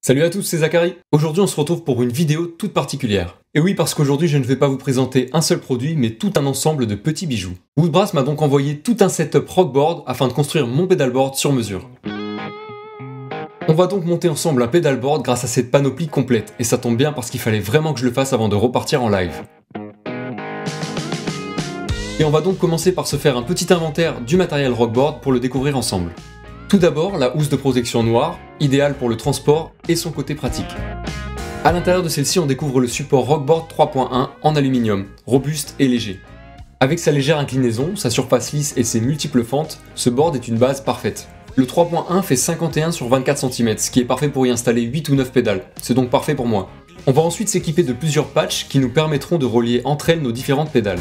Salut à tous, c'est Zachary. Aujourd'hui, on se retrouve pour une vidéo toute particulière. Et oui, parce qu'aujourd'hui, je ne vais pas vous présenter un seul produit, mais tout un ensemble de petits bijoux. Woodbrass m'a donc envoyé tout un setup rockboard afin de construire mon pedalboard sur mesure. On va donc monter ensemble un pedalboard grâce à cette panoplie complète, et ça tombe bien parce qu'il fallait vraiment que je le fasse avant de repartir en live. Et on va donc commencer par se faire un petit inventaire du matériel rockboard pour le découvrir ensemble. Tout d'abord, la housse de protection noire, idéale pour le transport et son côté pratique. A l'intérieur de celle-ci, on découvre le support Rockboard 3.1 en aluminium, robuste et léger. Avec sa légère inclinaison, sa surface lisse et ses multiples fentes, ce board est une base parfaite. Le 3.1 fait 51 sur 24 cm, ce qui est parfait pour y installer 8 ou 9 pédales, c'est donc parfait pour moi. On va ensuite s'équiper de plusieurs patchs qui nous permettront de relier entre elles nos différentes pédales.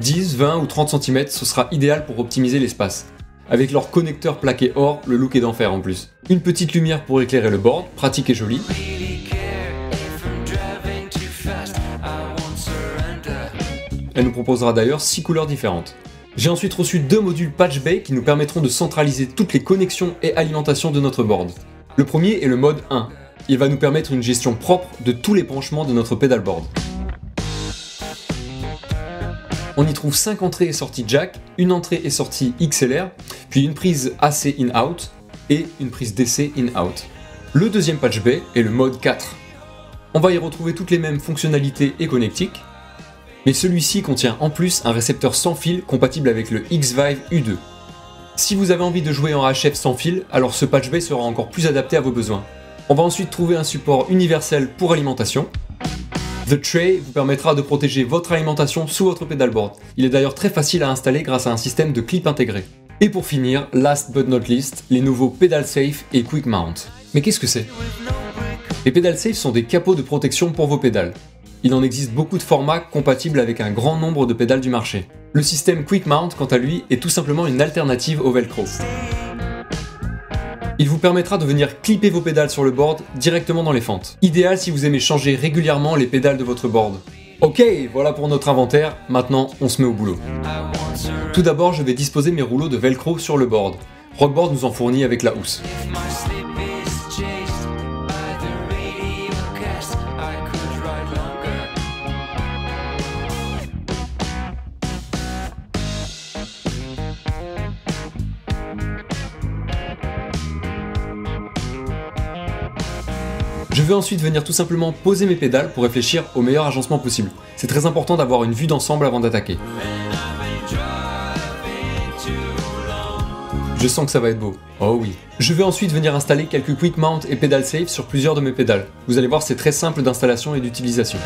10, 20 ou 30 cm, ce sera idéal pour optimiser l'espace. Avec leur connecteur plaqué or, le look est d'enfer en plus. Une petite lumière pour éclairer le board, pratique et jolie. Elle nous proposera d'ailleurs 6 couleurs différentes. J'ai ensuite reçu deux modules Patch Bay qui nous permettront de centraliser toutes les connexions et alimentations de notre board. Le premier est le mode 1. Il va nous permettre une gestion propre de tous les branchements de notre pedalboard. On y trouve 5 entrées et sorties jack, une entrée et sortie XLR, puis une prise AC in-out et une prise DC in-out. Le deuxième patch bay est le mode 4. On va y retrouver toutes les mêmes fonctionnalités et connectiques, mais celui-ci contient en plus un récepteur sans fil compatible avec le X-Vive U2. Si vous avez envie de jouer en HF sans fil, alors ce patch bay sera encore plus adapté à vos besoins. On va ensuite trouver un support universel pour alimentation, The Tray vous permettra de protéger votre alimentation sous votre pedalboard. Il est d'ailleurs très facile à installer grâce à un système de clip intégré. Et pour finir, last but not least, les nouveaux Pedal Safe et Quick Mount. Mais qu'est-ce que c'est? Les Pedal Safe sont des capots de protection pour vos pédales. Il en existe beaucoup de formats compatibles avec un grand nombre de pédales du marché. Le système Quick Mount, quant à lui, est tout simplement une alternative au Velcro. Il vous permettra de venir clipper vos pédales sur le board directement dans les fentes. Idéal si vous aimez changer régulièrement les pédales de votre board. Ok, voilà pour notre inventaire, maintenant on se met au boulot. Tout d'abord, je vais disposer mes rouleaux de velcro sur le board. Rockboard nous en fournit avec la housse. Je vais ensuite venir tout simplement poser mes pédales pour réfléchir au meilleur agencement possible. C'est très important d'avoir une vue d'ensemble avant d'attaquer. Je sens que ça va être beau. Oh oui. Je vais ensuite venir installer quelques quick mount et pedal safe sur plusieurs de mes pédales. Vous allez voir, c'est très simple d'installation et d'utilisation.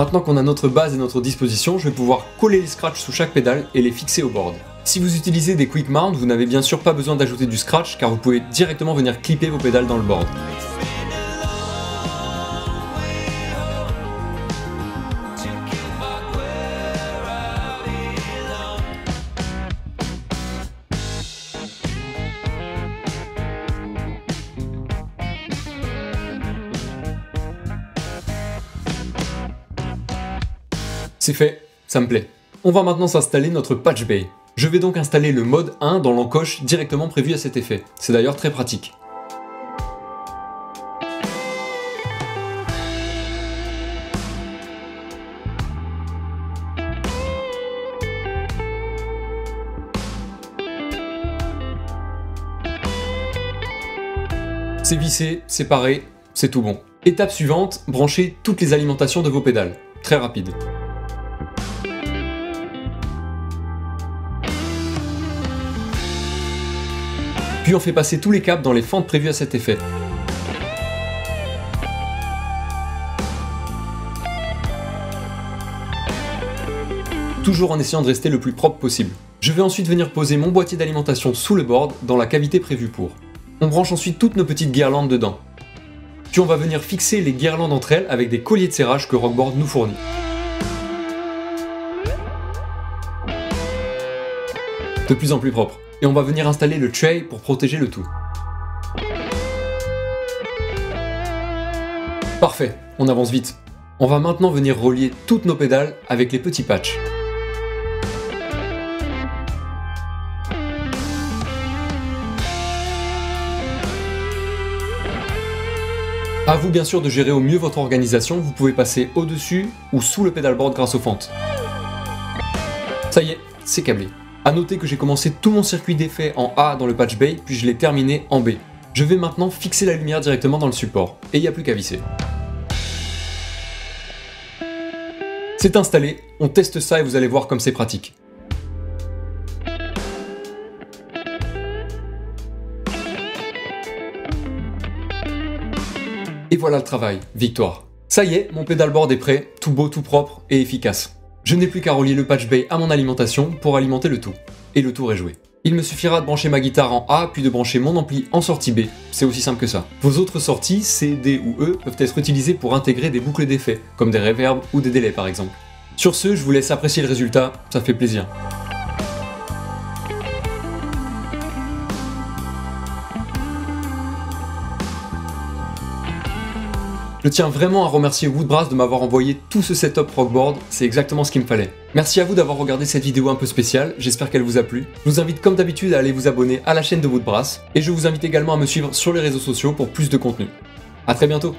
Maintenant qu'on a notre base et notre disposition, je vais pouvoir coller les scratchs sous chaque pédale et les fixer au board. Si vous utilisez des quick mount, vous n'avez bien sûr pas besoin d'ajouter du scratch car vous pouvez directement venir clipper vos pédales dans le board. C'est fait, ça me plaît. On va maintenant s'installer notre patch bay. Je vais donc installer le mode 1 dans l'encoche directement prévu à cet effet. C'est d'ailleurs très pratique. C'est vissé, c'est paré, c'est tout bon. Étape suivante, branchez toutes les alimentations de vos pédales. Très rapide. puis on fait passer tous les câbles dans les fentes prévues à cet effet. Toujours en essayant de rester le plus propre possible. Je vais ensuite venir poser mon boîtier d'alimentation sous le board dans la cavité prévue pour. On branche ensuite toutes nos petites guirlandes dedans. Puis on va venir fixer les guirlandes entre elles avec des colliers de serrage que Rockboard nous fournit. De plus en plus propre. Et on va venir installer le tray pour protéger le tout. Parfait, on avance vite. On va maintenant venir relier toutes nos pédales avec les petits patchs. A vous bien sûr de gérer au mieux votre organisation, vous pouvez passer au-dessus ou sous le pedalboard grâce aux fentes. Ça y est, c'est câblé. A noter que j'ai commencé tout mon circuit d'effet en A dans le patch bay, puis je l'ai terminé en B. Je vais maintenant fixer la lumière directement dans le support, et il n'y a plus qu'à visser. C'est installé, on teste ça et vous allez voir comme c'est pratique. Et voilà le travail, victoire. Ça y est, mon pédalboard est prêt, tout beau, tout propre et efficace. Je n'ai plus qu'à relier le patch bay à mon alimentation pour alimenter le tout. Et le tour est joué. Il me suffira de brancher ma guitare en A puis de brancher mon ampli en sortie B, c'est aussi simple que ça. Vos autres sorties, C, D ou E, peuvent être utilisées pour intégrer des boucles d'effets, comme des reverbs ou des délais par exemple. Sur ce, je vous laisse apprécier le résultat, ça fait plaisir. Je tiens vraiment à remercier Woodbrass de m'avoir envoyé tout ce setup rockboard, c'est exactement ce qu'il me fallait. Merci à vous d'avoir regardé cette vidéo un peu spéciale, j'espère qu'elle vous a plu. Je vous invite comme d'habitude à aller vous abonner à la chaîne de Woodbrass, et je vous invite également à me suivre sur les réseaux sociaux pour plus de contenu. A très bientôt